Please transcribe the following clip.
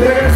there.